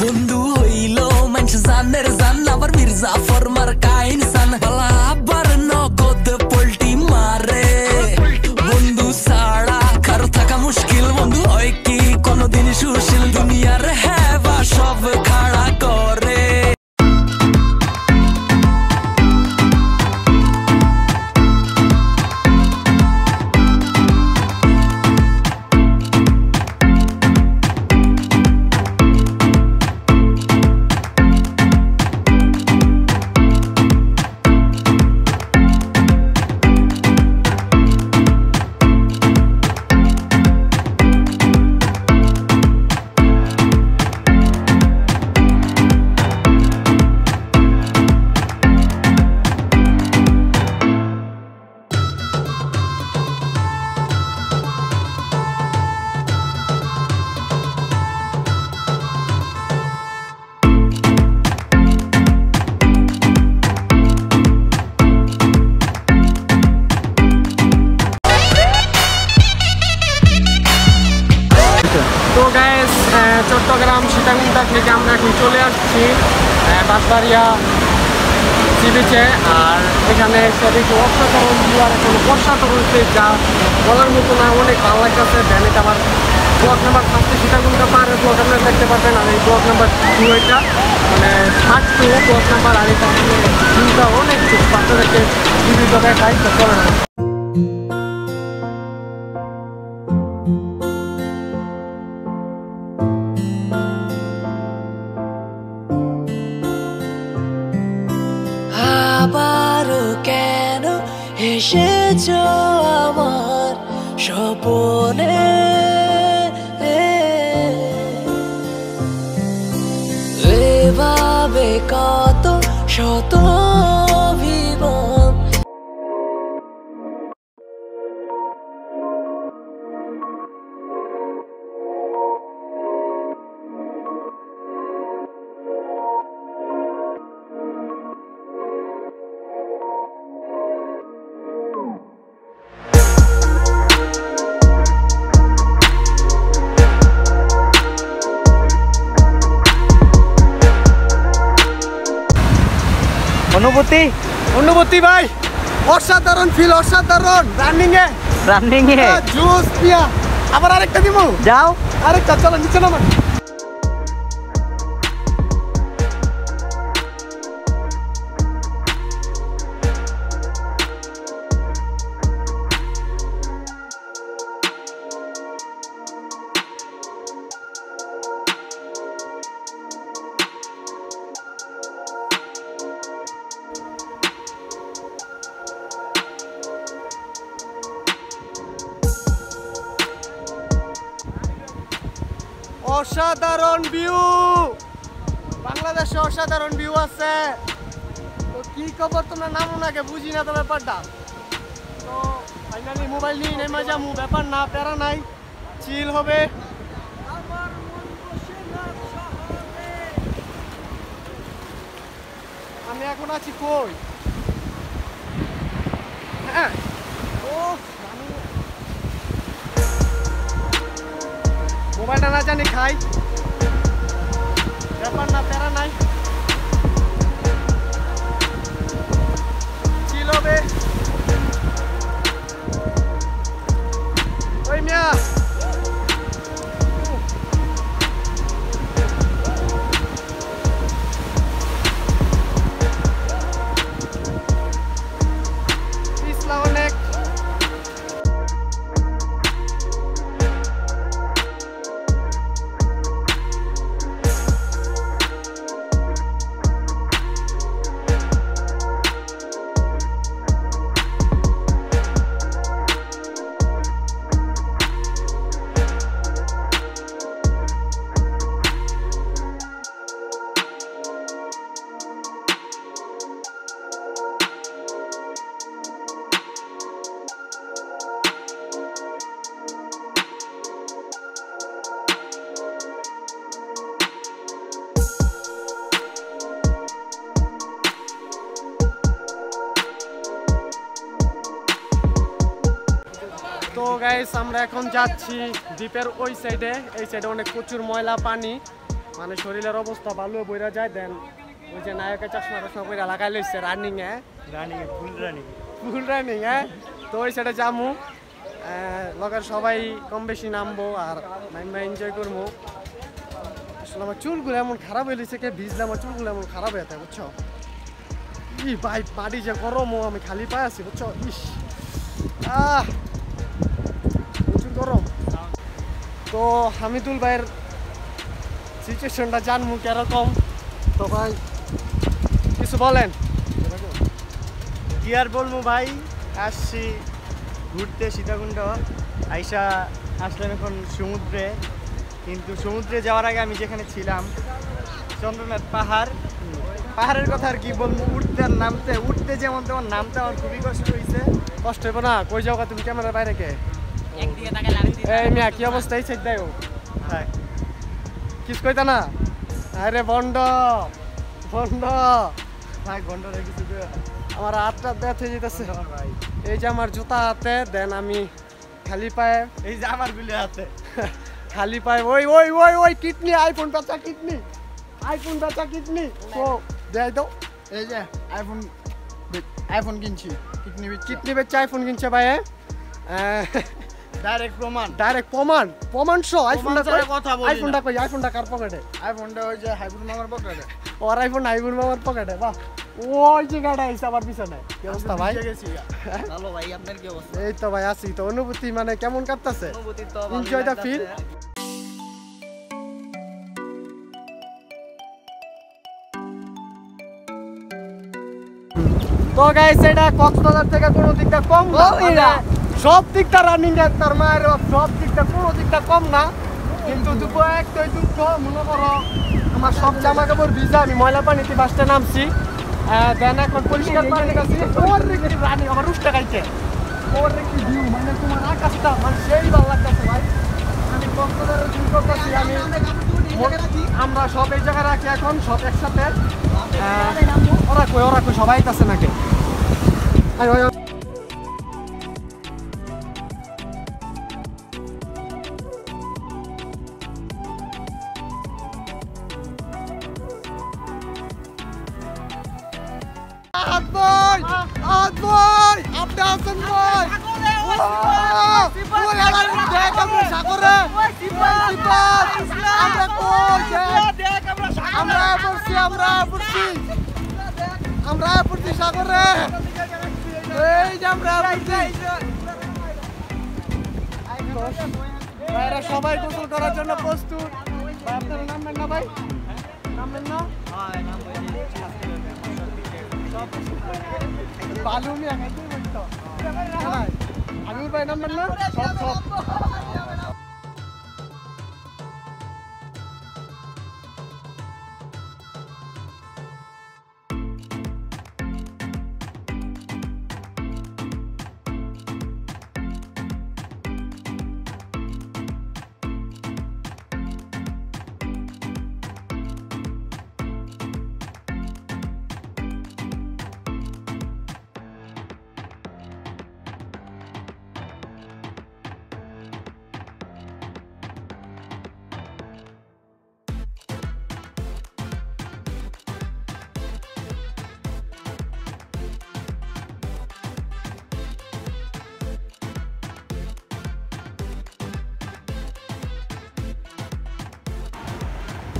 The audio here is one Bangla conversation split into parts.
বন্ধু হইল মানুষ জানের জান আবার মির্জা ফরমার কাইন সি বিচে আর এখানে এসে দেখি অসাধারণ ভিউ আর এখন অসাধারণ সে যা বলার মতো না, অনেক ভালো লাগতেছে। এটা আমার ব্লক নাম্বার ফার্স্টে সীতাকুণ্ডা পাহাড়ের ব্লক আপনার দেখতে পাচ্ছেন আর এই ব্লক নাম্বার টু এটা মানে থার্ড টু ব্লক নাম্বার আর এটা ভিউটা অনেক বাচ্চাদেরকে বিভিন্ন দেখায় তো চলে না কত শত অনুভূতি? অনুভূতি ভাই অসাধারণ ফিল অসাধারণ। রানিং এ রানিং এ জুস পিয়া। আবার আরেকটা দিব যাও। আরেকটা চলো নিচে নামা। অসাধারণ ভিউ বাংলাদেশে অসাধারণ ভিউ আছে। তো কি খবর তোমরা নামো নাকি বুঝি না তো ব্যাপারটা? তো ফাইনালি মোবাইল নিয়ে নেমে যাব ব্যাপার না প্যারা নাই চিল হবে। আমি এখন আছি কই? জানি খাই। ব্যাপার না প্যারা নাই। আমরা এখন যাচ্ছি দ্বীপের ওই সাইডে এই সাইডে অনেক প্রচুর ময়লা পানি। মানে শরীরের অবস্থা ভালো বইরা যায় দেন ওই যে নায়কের চশমা টশমা করে লাগাই লইছে রানিং এ running full running full running হ্যাঁ? তো ওই সেটা জামু লগের সবাই কম বেশি নামবো আর নাইমা এনজয় করব। আসলে আমার চুলগুলো এমন খারাপ হয়ে গেছে কে ভিজলে আমার চুলগুলো এমন খারাপ হয়ে থাকে বুঝছ? ই ভাই বাড়ি যে গরম ও আমি খালি পাই আছি বুঝছ? ইস আহ! গরম তো হামিদুল ভাইয়ের সিচুয়েশনটা জানব কীরকম? তো ভাই কিছু বলেন। কি আর বলব ভাই আসছি ঘুরতে সীতাকুণ্ড। আইসা আসলাম এখন সমুদ্রে। কিন্তু সমুদ্রে যাওয়ার আগে আমি যেখানে ছিলাম চন্দ্রনাথ পাহাড়। পাহাড়ের কথা আর কি বলব উঠতে আর নামতে উঠতে যেমন তেমন নামতে আমার খুবই কষ্ট হয়েছে কষ্ট হইব না? কই যাও তুমি ক্যামেরার বাইরে কে? এই মিয়া কি অবস্থা? এই সাইড দেও। হ্যাঁ। কিস কইতা না? আরে বন্ড বন্ড ভাই রেখেছি তো। আমার হাতটা ব্যথ হয়ে যেতেছে এই যে আমার জুতা হাতে দেন আমি খালি পায়ে এই যে আমার গুলি হাতে। খালি পায়ে ওই ওই ওই ওই কিডনি আইফোন বেচা কিডনি। আইফোন বেচা কিডনি। ও দেয় দাও। এই যে আইফোন আইফোন কিনছি। কিডনি কিডনি বেচা আইফোন কিনছে ভাই ডাইরেক্ট প্রমাণ। ডাইরেক্ট প্রমাণ। প্রমাণ আইফোনটা কই? কথা বলি আইফোনটা কই? আইফোনটা কার পকেটে আইফোনটা ওই যে হাইব্রিড মামার পকেটে ওর আইফোন আইফোন আমার পকেটে বাহ। ওই যে গাড়ি আইছে আমার পিছনে। কি অবস্থা ভাই? ভালো ভাই আপনার কি অবস্থা? এই তো ভাই আছি তো। অনুভূতি মানে কেমন কাটতাছে? অনুভূতি তো Enjoy the feel. তো গাইস এটা কক্সবাজার থেকে কোনো দিকটা কম না সব দিকটা রানিং তার মায়ের সব দিকটা, কোনো দিকটা কম না। কিন্তু দুটো একটাই দুঃখ, মনে করো, আমার সব জামা কাপড় ভিজা, আমি ময়লা পানিতে বাসতে নামছি। দেন এখন পরিষ্কার পানি গেছি ওর রেখে রানি আমার রুফটা খাইছে ওর রেখে ভিউ মানে তোমার আকাশটা মানে সেই ভালো লাগতেছে ভাই। আমি কক্সবাজারের ভিউ করতেছি, আমি আমরা সব এই জায়গায় রাখি এখন, সব একসাথে। ওরা কই ওরা কই, সবাই আছে নাকি? আহাত ভাই আহাত ভাই আপনি আছেন ভাই আমার পড়ছি আমরা পড়ছি। আমরা পড়ছি সাগরে। এই যে আমরা ভাইরা সবাই গোসল করার জন্য প্রস্তুত। ভাই আপনারা নামবেন না ভাই? নামবেন না? বালু মিয়া খাইতে বলতো? ভাই আমি ভাই নামবেন না। সব সব।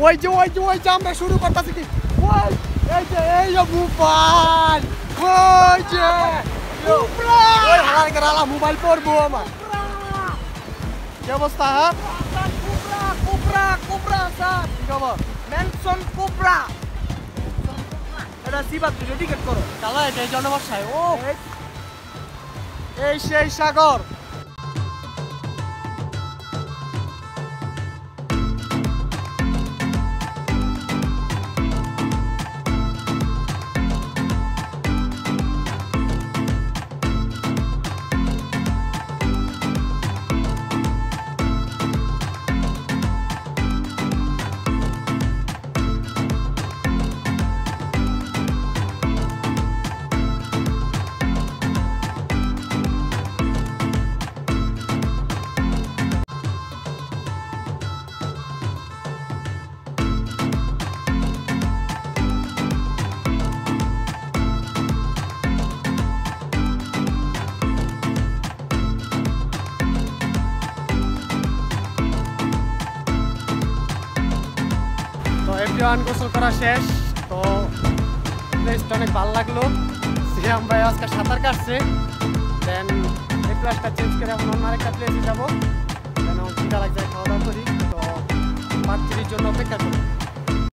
ওই যে ওই যে ওই যে আমরা শুরু করতেছি কি? ওই এই যে এই যে মোবাইল ওই যে ওই হালার গেরালা মোবাইল পড়ব আমার। কি অবস্থা হ্যাঁ? কোবরা কোবরা স্যার কি খবর? মেনশন কোবরা এটা সিবা তুই টিকেট করো। কালা এটা জনবর্ষায় ও। এই সেই সাগর। এভরিওয়ান গোসল করা শেষ, তো প্লেসটা অনেক ভালো লাগল। সিয়াম ভাই আজকে সাঁতার কাটছে দেন এই প্লেসটা চেঞ্জ করে এখন অন্য আরেকটা প্লেসে যাব। যেন চিন্তা লাগছে খাওয়া দাওয়া করি, তো পাত্রির জন্য অপেক্ষা করি